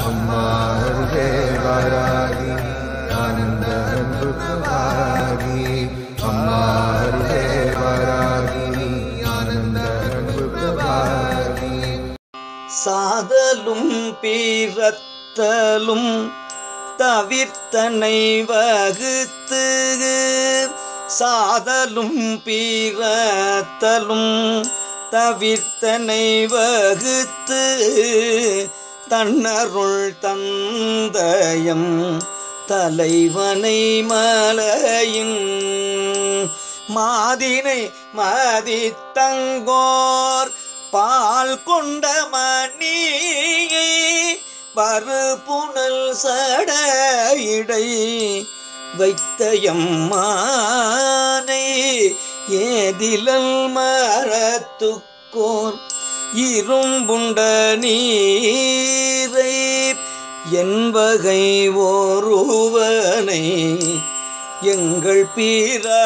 அம்மா அருகே வாராகி ஆனந்த அன்பு பிரபாகி அம்மா அருகே வாராகி ஆனந்த அன்பு பிரபாகி சாதலும் பீரத்தலும் தவிர்த்தனை வகுத்து சாதலும் பீரத்தலும் தவிர்த்தனை வகுத்து தன்னருள் தந்தயம் தலைவனை மலையின் மாதினை மதித்தங்கோர் பால் கொண்ட மணியை பருப்புணல் இடை வைத்தயம்மானை ஏதிலல் மரத்துக்கோன் இரும்புண்ட நீரை என்பகை ஓருவனை எங்கள் பீரா